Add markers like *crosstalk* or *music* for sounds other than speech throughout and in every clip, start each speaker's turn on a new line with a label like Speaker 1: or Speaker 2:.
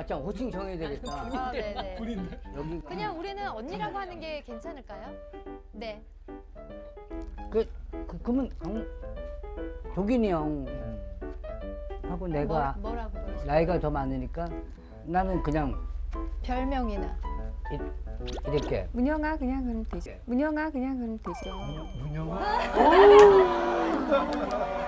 Speaker 1: 아참 호칭 정해야 되겠다.
Speaker 2: 아, 네네.
Speaker 1: 여기
Speaker 2: 그냥 우리는 언니라고 하는 게 괜찮을까요? 네.
Speaker 1: 그, 그 그러면 강, 조gin이 형 하고 내가
Speaker 2: 뭐, 뭐라고 부르시
Speaker 1: 나이가 더 많으니까 나는 그냥
Speaker 2: 별명이나.
Speaker 1: 이렇게
Speaker 3: 문영아 그냥 그러면 되죠. 문영아 그냥 그러면 되죠. 문영아. *laughs*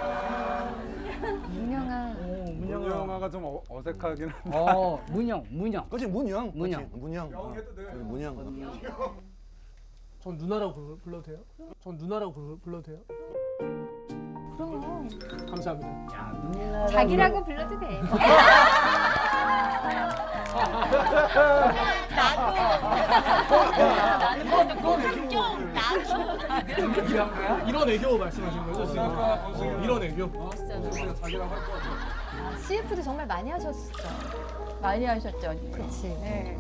Speaker 4: 문영아가 좀 어, 어색하긴 한데.
Speaker 1: 어 문영 문영
Speaker 5: 그렇지 문영.
Speaker 1: 문영.
Speaker 5: 그렇지, 문영. 어, 문영.
Speaker 6: 전 누나라고 불- 불러도 돼요? 전 누나라고 불- 불러도 돼요?
Speaker 3: 그럼
Speaker 6: 감사합니다.
Speaker 1: 야, 누나라고
Speaker 3: 자기라고 불러도 돼. *laughs*
Speaker 6: 이런 애교 말씀하신 거죠 지금? 어, 이런 애교.
Speaker 2: CF도 정말 많이 하셨죠.
Speaker 3: 많이 하셨죠.
Speaker 2: 그치.
Speaker 3: 네.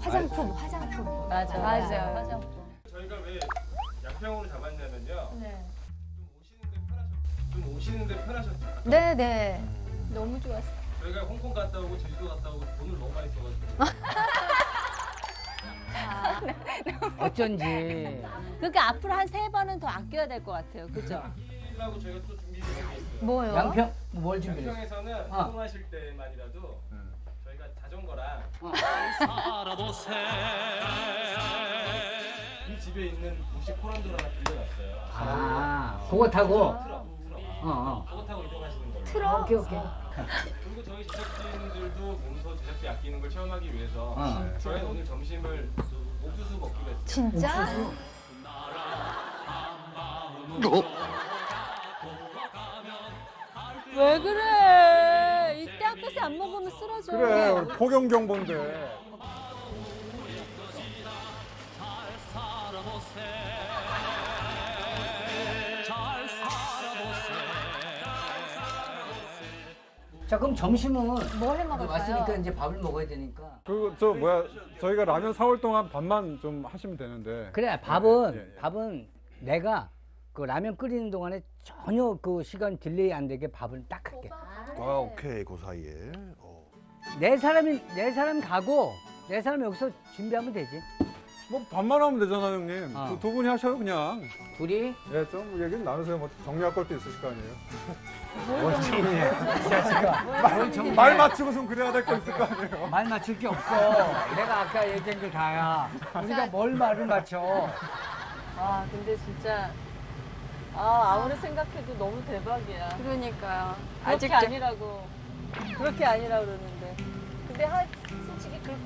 Speaker 2: 화장품, 화장품.
Speaker 3: 맞아. 맞아.
Speaker 7: 저희가 왜 양평으로 잡았냐면요.
Speaker 2: 네.
Speaker 7: 좀 오시는데 편하셨죠.
Speaker 2: 네 네. 너무 좋았어.
Speaker 7: 저희가 홍콩 갔다 오고 제주도 갔다 오고 돈을 너무 많이 써가지고 *laughs*
Speaker 1: 어쩐지
Speaker 8: 그러니까 앞으로 한 세 번은 더 아껴야 될 것 같아요. 그죠?
Speaker 7: 하고 저희가 또 준비된 게 있어요.
Speaker 2: 뭐요?
Speaker 1: 양평 뭘 준비했어?
Speaker 7: 양평에서는
Speaker 1: 아.
Speaker 7: 이동하실 때만이라도 저희가 자전거랑 *laughs* 이 집에 있는 도시 코란도를 하나 빌려놨어요.
Speaker 1: 아 그거 타고
Speaker 7: 트럭, 트럭.
Speaker 1: 어 어.
Speaker 7: 그거 타고 이동하시는 걸로.
Speaker 2: 틀어?
Speaker 1: 오케이 오케이. *laughs*
Speaker 7: 그리고 저희 제작진들도 몸소 제작비 아끼는 걸 체험하기 위해서
Speaker 1: 어.
Speaker 7: 저희는 오늘 점심을 옥수수 먹기로 했어요.
Speaker 2: 진짜? *laughs*
Speaker 8: 왜 그래? 이때 앞에서 안 먹으면 쓰러져.
Speaker 4: 그래, 우리 포경 경보인데.
Speaker 1: 자 그럼 점심은 뭘해그
Speaker 2: 먹을까요?
Speaker 1: 왔으니까 이제 밥을 먹어야 되니까.
Speaker 4: 그리고 저 뭐야, 저희가 라면 사올 동안 밥만 좀 하시면 되는데.
Speaker 1: 그래 밥은
Speaker 4: 예, 예.
Speaker 1: 밥은 내가 그 라면 끓이는 동안에 전혀 그 시간 delay 안 되게 밥을 딱 할게.
Speaker 5: 아 오케이 그 사이에. 어.
Speaker 1: 내 사람이 내 사람 가고 내 사람 여기서 준비하면 되지.
Speaker 4: 뭐 밥만 하면 되잖아, 형님.
Speaker 1: 어.
Speaker 4: 두, 두 분이 하셔요, 그냥.
Speaker 1: 둘이
Speaker 4: 예, 좀 얘기 좀 나누세요. 뭐 정리할 것도 있으실 거 아니에요.
Speaker 1: 뭘 정리해? *laughs* 이 자식아. 뭘 정리해?
Speaker 4: 말 맞추고 좀 그래야 될 거 있을 거 아니에요.
Speaker 1: 말 맞출 게 없어. 내가 아까 얘기한 게 다야. 우리가 뭘 말을 맞춰?
Speaker 8: 아 근데 진짜 아 아무리 생각해도 너무 대박이야.
Speaker 3: 그러니까요.
Speaker 8: 그렇게
Speaker 3: 아직도
Speaker 8: 아니라고 그렇게 아니라 그러는데 근데 하, 솔직히 그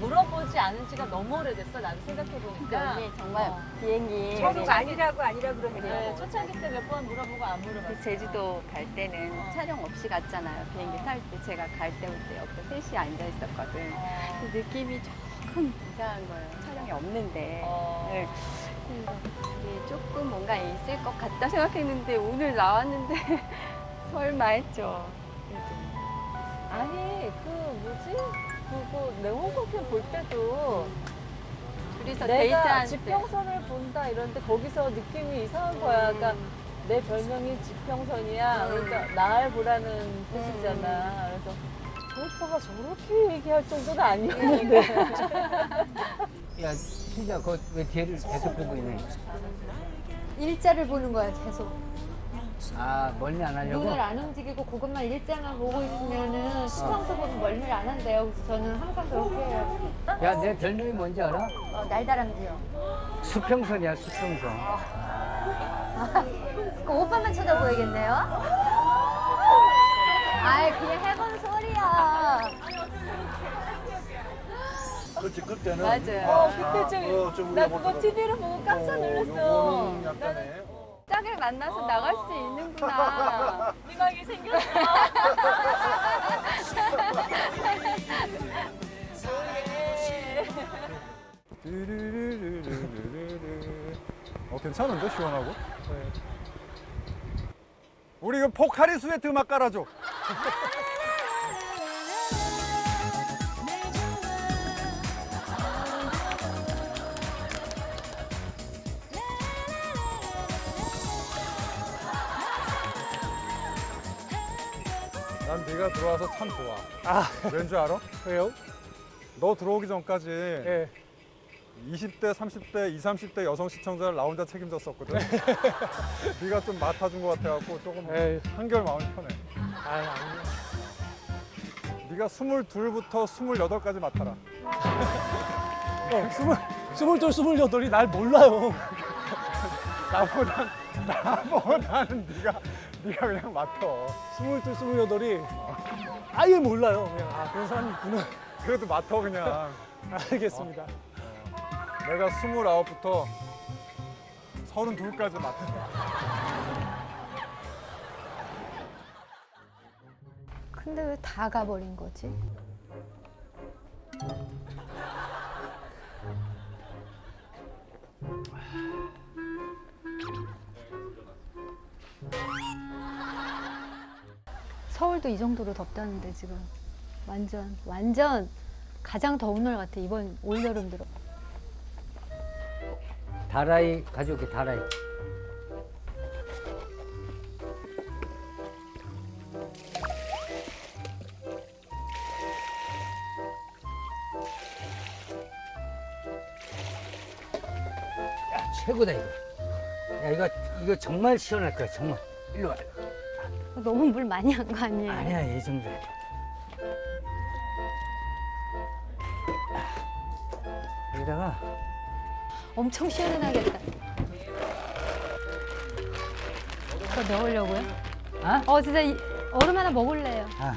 Speaker 8: 물어보지 않은 지가 너무 오래됐어 나도 생각해 보니까
Speaker 3: 언니 정말
Speaker 8: 어.
Speaker 3: 비행기
Speaker 8: 처음에
Speaker 3: 아니라고 아니라고
Speaker 8: 네, 초창기 때 몇 번 물어보고 안 물어봤어.
Speaker 3: 그 제주도 갈 때는 촬영 없이 갔잖아요. 비행기 탈 때 제가 갈 때부터 옆에 셋이 앉아 있었거든.
Speaker 8: 어.
Speaker 3: 그 느낌이 조금 이상한 거예요. 촬영이 없는데.
Speaker 8: 어.
Speaker 3: 네. 그래서 이게 조금 뭔가 있을 것 같다 생각했는데 오늘 나왔는데 *laughs* 설마 했죠. 그래서
Speaker 8: 아니 그 뭐지? 그거 내 홍콩편 볼 때도
Speaker 3: 둘이서
Speaker 8: 내가 지평선을 본다 이런데 거기서 느낌이 이상한 거야. 그러니까 내 별명이 지평선이야. 그러니까 날 보라는 뜻이잖아. 그래서 저 오빠가 저렇게 얘기할 정도는 아니었는데. *laughs* *laughs*
Speaker 1: 야, 진짜 그왜 뒤를 계속 보고 있네.
Speaker 2: 일자를 보는 거야, 계속.
Speaker 1: 아, 멀리 안 하려고?
Speaker 2: 눈을 안 움직이고 그것만 일자만 보고 있으면은 수평수 보면 멀미를 안 한대요. 그래서 저는 항상 그렇게 해요.
Speaker 1: 야, 내 별명이 뭔지 알아?
Speaker 2: 어, 날다람쥐요.
Speaker 1: 수평선이야, 수평선.
Speaker 2: 그 오빠만 쳐다보야겠네요. 아이, 그냥 해본 소리야.
Speaker 5: 그렇지 그때는.
Speaker 3: 맞아요.
Speaker 8: 어, 그때 좀,
Speaker 5: 어, 좀
Speaker 8: 나 그거
Speaker 5: 뭐-
Speaker 8: TV로 보고 깜짝 놀랐어.
Speaker 5: 요거는 약간의. 어.
Speaker 3: 짝을 만나서 나갈 수 있는구나.
Speaker 8: 미막이 생겼어.
Speaker 4: 르르르르르르르. 어, 괜찮은데? 시원하고? 네. 우리 그 포카리 스웨트 음악 깔아줘. 난 네가 들어와서 참 좋아.
Speaker 6: 아
Speaker 4: 왠줄 알아? *laughs*
Speaker 6: 왜요?
Speaker 4: 너 들어오기 전까지
Speaker 6: 예.
Speaker 4: 20대, 30대, 20, 30대 여성 시청자를 나 혼자 책임졌었거든. *laughs* 네가 좀 맡아준 것 같아갖고 조금
Speaker 6: 에이.
Speaker 4: 한결 마음이 편해.
Speaker 6: 아 아니요.
Speaker 4: 네가 22부터 28까지 맡아라. *laughs*
Speaker 6: 어, 스물 스물둘 스물여덟이 날 몰라요.
Speaker 4: 나보다 나보다는 네가 네가 그냥 맡아.
Speaker 6: 스물둘 스물여덟이 아예 몰라요. 그냥 아 그런 사람이 있구나.
Speaker 4: 그래도 맡아 그냥.
Speaker 6: 알겠습니다.
Speaker 4: 내가 29부터 32까지 맡아.
Speaker 2: 근데 왜 다 가버린 거지? 서울도 이 정도로 덥다는데 지금 완전 완전 가장 더운 날 같아 이번 올 여름 들어.
Speaker 1: 다라이 가져올게 다라이. 야 최고다 이거. 야 이거 이거 정말 시원할 거야 정말. 일로 와.
Speaker 2: 너무 물 많이 한 거 아니에요?
Speaker 1: 아니야 이 정도. 여기다가
Speaker 2: 엄청 시원하겠다. 더 넣으려고요?
Speaker 1: 아?
Speaker 2: 어 진짜 이, 얼음 하나 먹을래요.
Speaker 1: 아.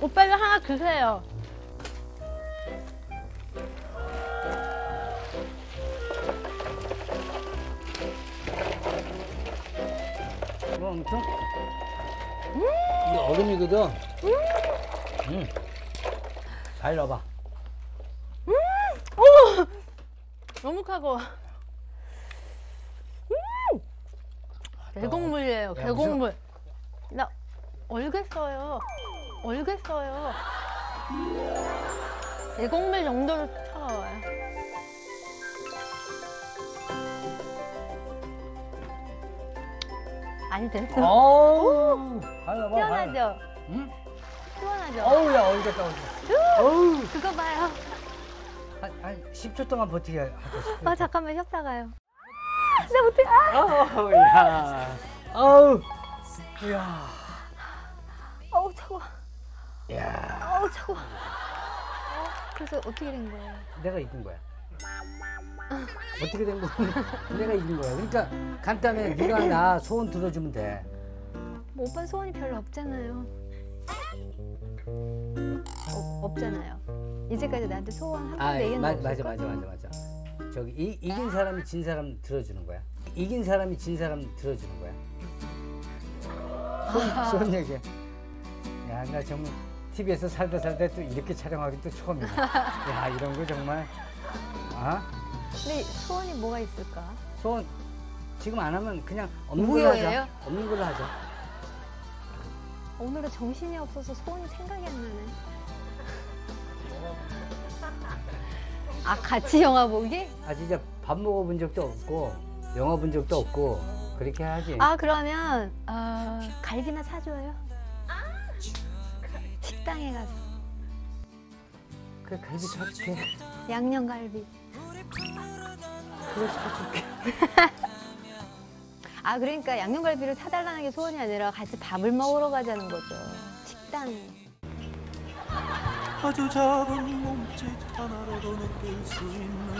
Speaker 2: 오빠 이거 하나 드세요.
Speaker 1: 이거 엄청 이거 얼음이거든. 음. 잘 넣어봐.
Speaker 2: 너무 카고. 음! 계곡물이에요.
Speaker 1: 야,
Speaker 2: 계곡물. 나 얼겠어요. 얼겠어요. 계곡물 정도로 차가워요. 아니 됐어.
Speaker 1: 어우.
Speaker 2: 시원하죠?
Speaker 1: 응?
Speaker 2: 시원하죠?
Speaker 1: 어우 야 얼겠다 얼겠다. 어우.
Speaker 2: 그거 봐요.
Speaker 1: 한, 한 10초 동안 버티게. 10초.
Speaker 2: 아 잠깐만 협사가요. 나 어떻게? 아,
Speaker 1: 어우 야. 어우.
Speaker 2: 차고.
Speaker 1: 야.
Speaker 2: 어우 차고. 그래서 어떻게 된 거예요?
Speaker 1: 내가 이긴 거야. 어떻게 된 거야? 내가 이긴 거야. 그러니까 간단해. 네가 나 소원 들어주면 돼.
Speaker 2: 뭐 오빠 소원이 별로 없잖아요. 어, 없잖아요. 이제까지 나한테 소원 한
Speaker 1: 아,
Speaker 2: 번도 얘기한
Speaker 1: 맞,
Speaker 2: 적
Speaker 1: 맞아, 맞아? 맞아, 맞아. 저기 이, 이긴 사람이 진 사람 들어주는 거야. 이긴 사람이 진 사람 들어주는 거야.
Speaker 2: 아.
Speaker 1: 소원, 소원 얘기해. 야, 나 정말 TV에서 살다 살다 또 이렇게 촬영하기 또 처음이야. *laughs* 야, 이런 거 정말. 아?
Speaker 2: 근데 소원이 뭐가 있을까?
Speaker 1: 소원 지금 안 하면 그냥 없는 걸로 하자.
Speaker 2: 무효예요?
Speaker 1: 없는 걸로 하자.
Speaker 2: 오늘은 정신이 없어서 소원이 생각이 안 나네. 아 같이 영화 보기?
Speaker 1: 아 진짜 밥 먹어본 적도 없고 영화 본 적도 없고 그렇게 해야지.
Speaker 2: 아 그러면 어, 갈비나 사줘요. 식당에 가서
Speaker 1: 그래 갈비 사줄게.
Speaker 2: 양념갈비. 아 그러니까 양념갈비를 사달라는 게 소원이 아니라 같이 밥을 먹으러 가자는 거죠. 식당에.
Speaker 9: 아주 작은 몸짓 하나로도 느낄 수 있는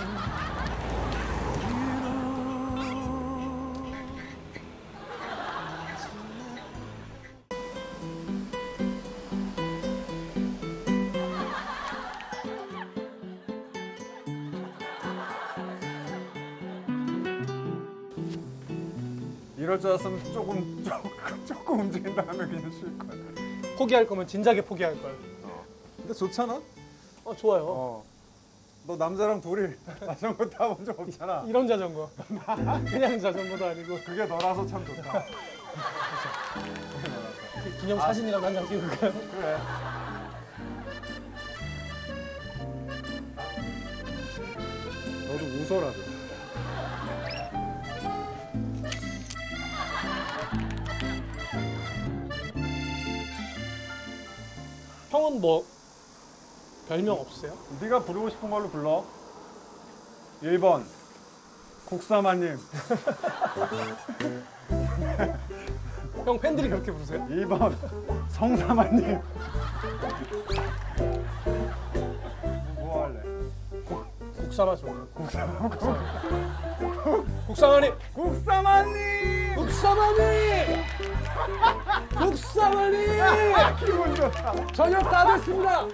Speaker 4: 이럴 줄 알았으면 조금 조금 조금 움직인 다음에 그냥 쉴 거야.
Speaker 6: 포기할 거면 진작에 포기할 걸.
Speaker 4: 근데 좋잖아.
Speaker 6: 어 좋아요.
Speaker 4: 어. 너 남자랑 둘이 *laughs* 자전거 타본 적 없잖아.
Speaker 6: 이런 자전거. *laughs* 그냥 자전거도 아니고
Speaker 4: 그게 너라서 참 좋다. *laughs*
Speaker 6: 기념 사진이라도 한장 찍을까요?
Speaker 4: 그래. 너도 웃어라. 좀.
Speaker 6: 형은 뭐 별명 없으세요?
Speaker 4: 네가 부르고 싶은 걸로 불러. 1번 국사마님, *laughs*
Speaker 6: 형 팬들이 그렇게 부르세요?
Speaker 4: 2번 성사마님.
Speaker 6: 국사마 좋아요. 국사마님.
Speaker 4: 국사마님!
Speaker 6: 국사마님. 국사마님.
Speaker 4: 기분 좋다.
Speaker 6: 저녁 다 됐습니다.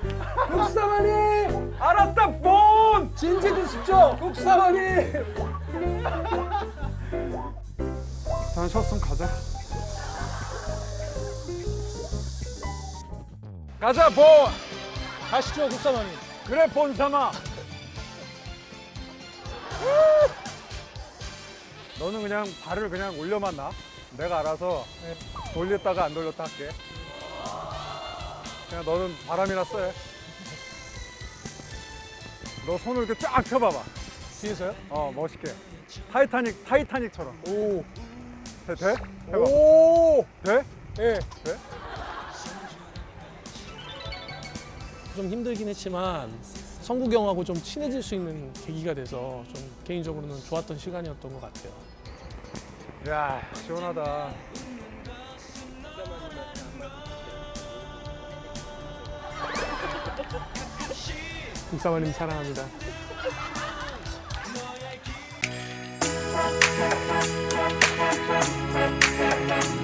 Speaker 6: 국사마님.
Speaker 4: 알았다, 본!
Speaker 6: 진지 드십시오. 국사마님.
Speaker 4: 난 쉬었으면 가자. 가자, 본!
Speaker 6: 가시죠, 국사마님.
Speaker 4: 그래, 본 삼아. 너는 그냥 발을 그냥 올려만 놔. 내가 알아서 돌렸다가 안 돌렸다 할게. 그냥 너는 바람이나 쐬. 너 손을 이렇게 쫙 펴봐봐.
Speaker 6: 뒤에서요?
Speaker 4: 어, 멋있게. 타이타닉, 타이타닉처럼.
Speaker 6: 오.
Speaker 4: 돼? 돼? 해봐.
Speaker 6: 오.
Speaker 4: 돼?
Speaker 6: 예.
Speaker 4: 돼?
Speaker 6: 좀 힘들긴 했지만 성국이 형하고 좀 친해질 수 있는 계기가 돼서 좀 개인적으로는 좋았던 시간이었던 것 같아요.
Speaker 4: 야, 시원하다. *laughs*
Speaker 6: 국사마님 사랑합니다.
Speaker 9: 아